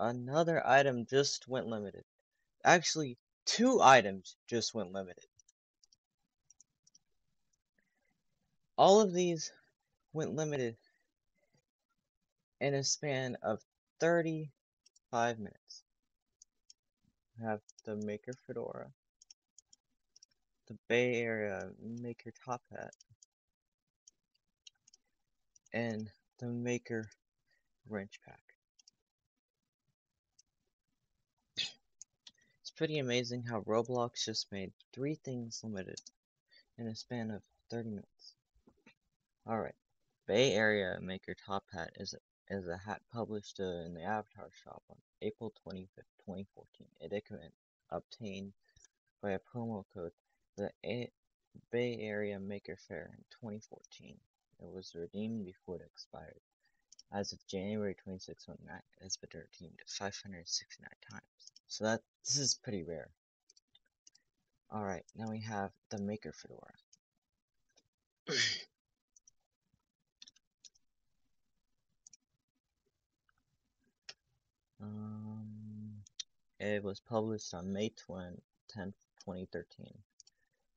another item just went limited. Actually, two items just went limited. All of these went limited in a span of 35 minutes. We have the Maker Fedora, the Bay Area Maker Top Hat, and the Maker Wrench Pack. Pretty amazing how Roblox just made three things limited in a span of 30 minutes. Alright, Bay Area Maker Top Hat is a, is a hat published uh, in the Avatar shop on April 25th, 2014. It can obtained by a promo code the a Bay Area Maker Faire in 2014. It was redeemed before it expired. As of January 26, when that has been redeemed 569 times. So that this is pretty rare. Alright, now we have the Maker Fedora. Um, it was published on May 10, 2013,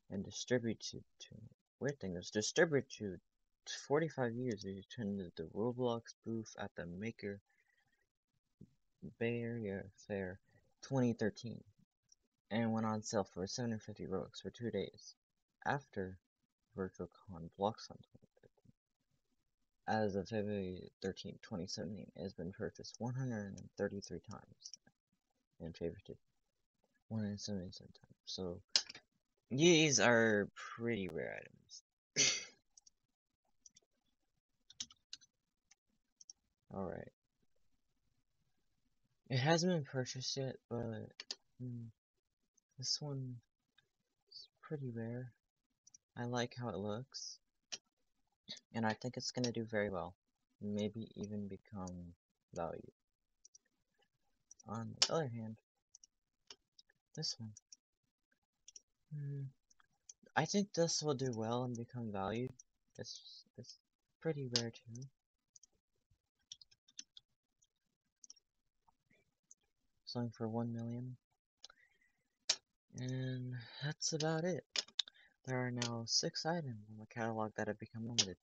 and distributed to weird thing it was distributed 45 years. It attended the Roblox booth at the Maker Bay Area Fair 2013, and went on sale for 750 Robux for two days after VirtualCon BloxCon as of February 13, 2017, it has been purchased 133 times and favorited 177 times. So these are pretty rare items. Alright. It hasn't been purchased yet, but hmm, this one is pretty rare. I like how it looks and I think it's going to do very well. Maybe even become value. On the other hand, this one. Hmm, I think this will do well and become valued. It's, it's pretty rare too. Selling for 1 million. And that's about it. There are now 6 items in the catalog that have become limited.